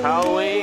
Halloween.